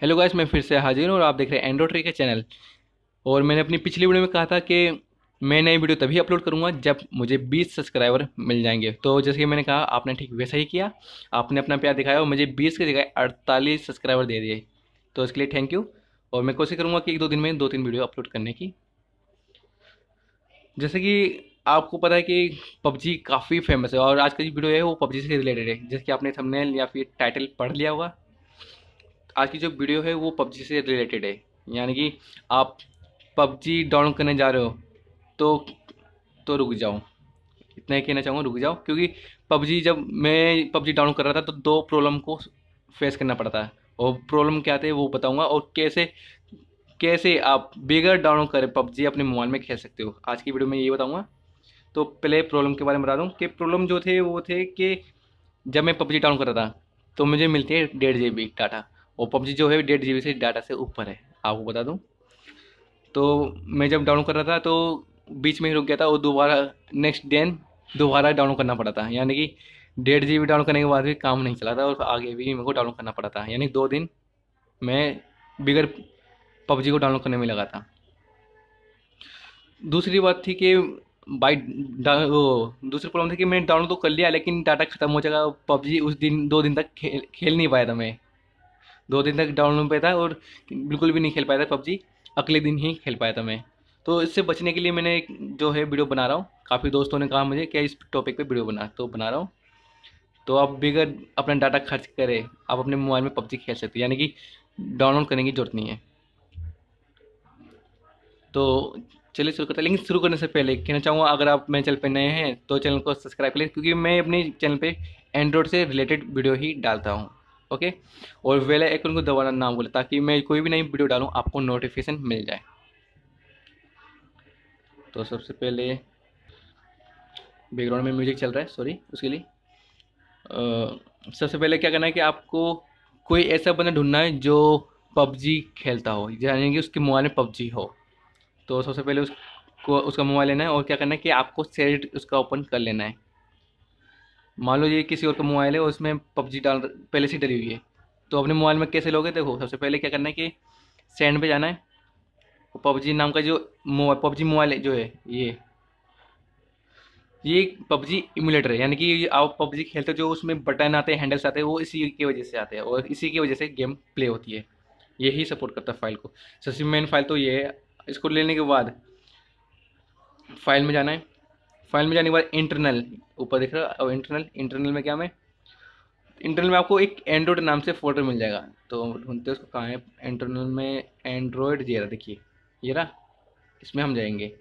Hello guys मैं फिर से हाजिर हूँ और आप देख रहे हैं एंड्रॉड ट्री के चैनल और मैंने अपनी पिछली वीडियो में कहा था कि मैं नई वीडियो तभी अपलोड करूँगा जब मुझे 20 सब्सक्राइबर मिल जाएँगे। तो जैसे कि मैंने कहा, आपने ठीक वैसा ही किया। आपने अपना प्यार दिखाया और मुझे 20 की जगह अड़तालीस सब्सक्राइबर दे दिए। तो इसके लिए थैंक यू और मैं कोशिश करूँगा कि एक दो दिन में दो तीन वीडियो अपलोड करने की। जैसे कि आपको पता है कि पबजी काफ़ी फ़ेमस है और आज का जो वीडियो है वो पबजी से रिलेटेड है। जैसे कि आपने थंबनेल या फिर टाइटल पढ़ लिया होगा। आज की जो वीडियो है वो पबजी से रिलेटेड है। यानी कि आप पबजी डाउनलोड करने जा रहे हो तो तो रुक जाओ। इतना ही कहना चाहूँगा, रुक जाओ। क्योंकि पबजी जब मैं पबजी डाउनलोड कर रहा था तो दो प्रॉब्लम को फेस करना पड़ता है। और प्रॉब्लम क्या थे वो बताऊँगा। और कैसे कैसे आप बिगर डाउनलोड करें पबजी अपने मोबाइल में खेल सकते हो। आज की वीडियो में ये बताऊँगा। तो पहले प्रॉब्लम के बारे में बता दूँ कि प्रॉब्लम जो थे वो थे कि जब मैं पबजी डाउनलोड कर रहा था तो मुझे मिलती है डेढ़ जी बी डाटा और पबजी जो है, डेढ़ जी से डाटा से ऊपर है। आपको बता दूँ। तो मैं जब डाउनलोड कर रहा था तो बीच में ही रुक गया था और दोबारा नेक्स्ट दिन दोबारा डाउनलोड करना पड़ा था। यानी कि डेढ़ जी डाउनलोड करने के बाद भी काम नहीं चला था और आगे भी मेरे को डाउनलोड करना पड़ा था। यानी दो दिन मैं बिगर पबजी को डाउनलोड करने में लगा था। दूसरी बात थी कि बाई दूसरी प्रॉब्लम थी कि मैंने डाउनलोड तो कर लिया, लेकिन डाटा ख़त्म हो जाएगा। पबजी उस दिन, दो दिन तक खेल खेल नहीं पाया था मैं। दो दिन तक डाउनलोड पे था और बिल्कुल भी नहीं खेल पाया था पबजी। अगले दिन ही खेल पाया था मैं। तो इससे बचने के लिए मैंने जो है वीडियो बना रहा हूँ। काफ़ी दोस्तों ने कहा मुझे, क्या इस टॉपिक पे वीडियो बना? तो बना रहा हूँ। तो आप बिगर अपना डाटा खर्च करें। आप अपने मोबाइल में पबजी खेल सकते यानी कि डाउनलोड करने की ज़रूरत नहीं है। तो चलिए शुरू करते हैं। लेकिन शुरू करने से पहले कहना चाहूँगा, अगर आप मेरे चैनल पर नए हैं तो चैनल को सब्सक्राइब करें क्योंकि मैं अपने चैनल पर एंड्रॉयड से रिलेटेड वीडियो ही डालता हूँ। ओके? और वेल आइकन को दबाना ना भूलें ताकि मैं कोई भी नई वीडियो डालूँ आपको नोटिफिकेशन मिल जाए। तो सबसे पहले बैकग्राउंड में म्यूज़िक चल रहा है सॉरी उसके लिए। आ, सबसे पहले क्या करना है कि आपको कोई ऐसा बंदा ढूंढना है जो पबजी खेलता हो यानी कि उसके मोबाइल में पबजी हो। तो सबसे पहले उसको उसका मोबाइल लेना है और क्या करना है कि आपको सेट उसका ओपन कर लेना है। मान लो ये किसी और का मोबाइल है, उसमें पबजी डाल, पहले से डली हुई है। तो अपने मोबाइल में कैसे लोगे? देखो, सबसे पहले क्या करना है कि सेंड पे जाना है। पबजी नाम का जो मोबाइल पबजी मोबाइल जो है, ये। ये पबजी इमुलेटर है, यानी कि आप पबजी खेलते हो, जो उसमें बटन आते हैं हैंडल्स आते हैं, वो इसी की वजह से आते हैं, और इसी की वजह से गेम प्ले होती है। यही सपोर्ट करता है फ़ाइल को। सबसे मेन फ़ाइल तो ये है। इसको लेने के बाद फ़ाइल में जाना है। फ़ाइल में जाने के बाद इंटरनल ऊपर दिख रहा है और इंटरनल इंटरनल में क्या में इंटरनल में आपको एक एंड्रॉयड नाम से फोल्डर मिल जाएगा। तो ढूंढते उसको कहाँ है इंटरनल में एंड्रॉयड ये रहा, देखिए, ये रहा, इसमें हम जाएँगे।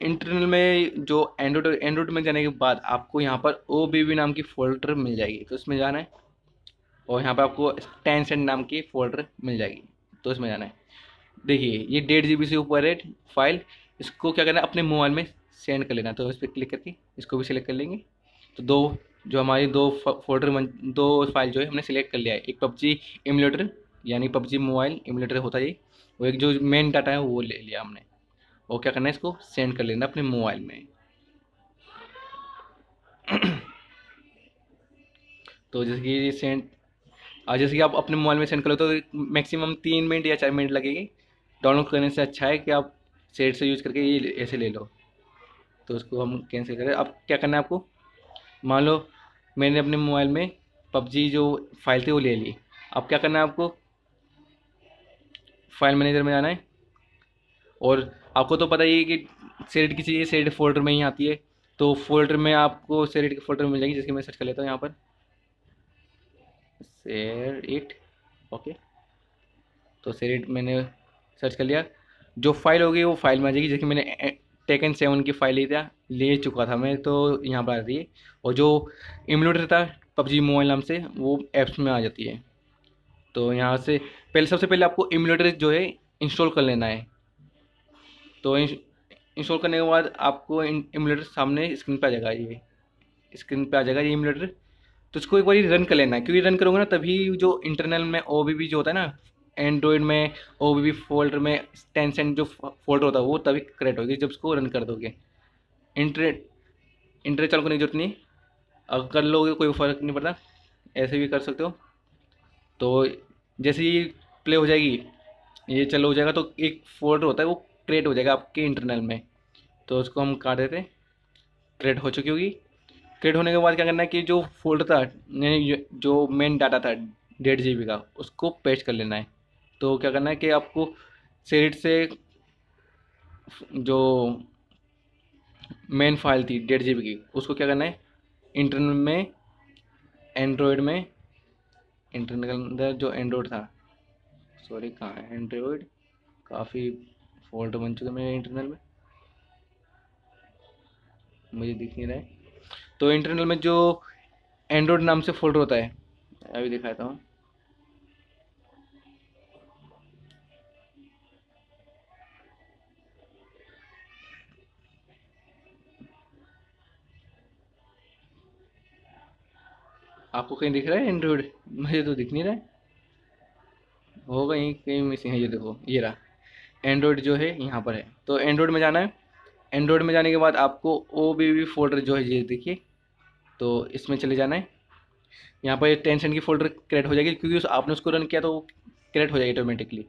इंटरनल में जो एंड्रॉयड एंड्रॉयड में जाने के बाद आपको यहाँ पर ओ नाम की फोल्डर मिल जाएगी तो इसमें जाना है, और यहाँ पर आपको टेन सेंट नाम की फोल्डर मिल जाएगी तो इसमें जाना है। देखिए, ये डेढ़ जी बी से ऊपर है फ़ाइल इसको क्या करना है, अपने मोबाइल में सेंड कर लेना तो इस पर क्लिक करके इसको भी सिलेक्ट कर लेंगे। तो दो, जो हमारी दो फोल्डर दो फ़ाइल जो है, हमने सेलेक्ट कर लिया है। एक पबजी इमुलेटर यानी पबजी मोबाइल इमुलेटर होता है वो एक जो मेन डाटा है, वो ले लिया हमने। और क्या करना है इसको? सेंड कर लेना अपने मोबाइल में। तो जैसे कि सेंड जैसे कि आप अपने मोबाइल में सेंड कर लो तो मैक्सिमम तीन मिनट या चार मिनट लगेगी। डाउनलोड करने से अच्छा है कि आप सेट से यूज़ करके ये ऐसे ले लो। तो उसको हम कैंसिल करें। अब क्या करना है आपको? मान लो मैंने अपने मोबाइल में पबजी जो फ़ाइल थी वो ले ली। अब क्या करना है आपको? फ़ाइल मैनेजर में जाना है। और आपको तो पता ही है कि सेट की चीज़ सेट फोल्डर में ही आती है। तो फोल्डर में आपको सेट की फोल्डर मिल जाएगी, जिसके मैं सर्च कर लेता हूँ यहाँ पर। सेट इट ओके तो सेट मैंने सर्च कर लिया। जो फ़ाइल होगी वो फ़ाइल में आ जाएगी जैसे मैंने टेकन सेवन की फ़ाइल ली था ले चुका था मैं तो यहाँ पर आ रही है। और जो इमुलेटर था, पबजी मोबाइल नाम से, वो ऐप्स में आ जाती है। तो यहाँ से, पहले, सबसे पहले आपको इमुलेटर जो है इंस्टॉल कर लेना है। तो इंस्टॉल करने के बाद आपको इमुलेटर सामने स्क्रीन पर आ जाएगा ये। स्क्रीन पर आ जाएगा ये इमुलेटर तो इसको एक बार रन कर लेना है। क्योंकि रन करोगे ना, तभी जो इंटरनल में ओ जो होता है ना एंड्रॉयड में ओ बी फोल्डर में टेंसेंट जो फोल्डर होता है, वो तभी करेक्ट होगी जब उसको रन कर दोगे। इंटरनेट इंटरनेट चालू करने की ज़रूरत नहीं। अगर कर लोगे कोई फ़र्क नहीं पड़ता, ऐसे भी कर सकते हो। तो जैसे ये प्ले हो जाएगी, ये चलो हो जाएगा तो एक फोल्डर होता है, वो क्रिएट हो जाएगा आपके इंटरनल में। तो उसको हम काट देते हैं। क्रिएट हो चुकी होगी। क्रिएट होने के बाद क्या करना है कि जो फोल्डर था जो मेन डाटा था, डेढ़ जी का, उसको पेस्ट कर लेना है। तो क्या करना है कि आपको सेरिट से जो मेन फ़ाइल थी, डेढ़ जी की, उसको क्या करना है? इंटरनल में एंड्रॉयड में इंटरनल के अंदर जो एंड्रॉयड था। सॉरी कहाँ है एंड्रॉयड काफ़ी फोल्डर बन चुके मेरे इंटरनल में। मुझे दिख नहीं रहा है। तो इंटरनल में जो एंड्रॉयड नाम से फोल्डर होता है, अभी दिखाता हूँ। आपको कहीं दिख रहा है एंड्रॉयड मुझे तो दिख नहीं रहा है। होगा यहीं कहीं मिसिंग है, ये देखो, ये रहा। एंड्रॉयड जो है, यहाँ पर है। तो एंड्रॉयड में जाना है। एंड्रॉयड में जाने के बाद आपको ओ बी वी फोल्डर जो है, ये देखिए। तो इसमें चले जाना है। यहाँ पर टेंशन की फोल्डर क्रिएट हो जाएगी, क्योंकि उस, आपने उसको रन किया तो वो क्रिएट हो जाएगी ऑटोमेटिकली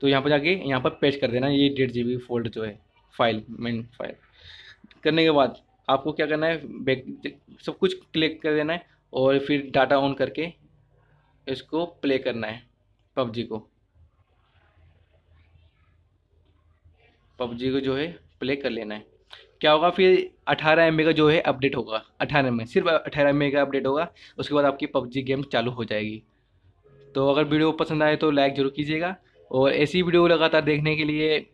तो यहाँ पर जाके, यहाँ पर पेस्ट कर देना ये डेढ़ जी बी फोल्डर जो है फ़ाइल मेन फ़ाइल करने के बाद आपको क्या करना है बैक सब कुछ क्लिक कर देना है। और फिर डाटा ऑन करके इसको प्ले करना है, पबजी को। पबजी को जो है प्ले कर लेना है। क्या होगा फिर अठारह एम का जो है अपडेट होगा, अठारह में, सिर्फ़ अठारह एम का अपडेट होगा, उसके बाद आपकी पबजी गेम चालू हो जाएगी। तो अगर वीडियो पसंद आए तो लाइक ज़रूर कीजिएगा, और ऐसी वीडियो लगातार देखने के लिए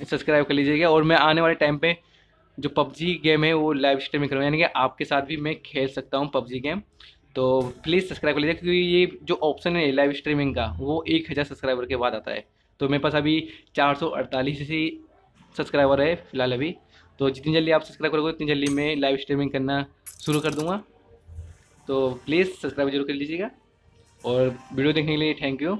सब्सक्राइब कर लीजिएगा, और मैं आने वाले टाइम पे जो पबजी गेम है, वो लाइव स्ट्रीमिंग करूँगा यानी कि आपके साथ भी मैं खेल सकता हूँ पबजी गेम तो प्लीज़ सब्सक्राइब कर लीजिए, क्योंकि ये जो ऑप्शन है लाइव स्ट्रीमिंग का, वो एक हज़ार सब्सक्राइबर के बाद आता है। तो मेरे पास अभी चार सौ अड़तालीस ही सब्सक्राइबर है फ़िलहाल अभी। तो जितनी जल्दी आप सब्सक्राइब करोगे, उतनी जल्दी मैं लाइव स्ट्रीमिंग करना शुरू कर दूँगा। तो प्लीज़ सब्सक्राइब ज़रूर कर लीजिएगा। और वीडियो देखने के लिए थैंक यू